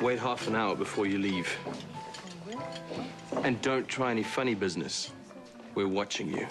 Wait half an hour before you leave. And don't try any funny business. We're watching you.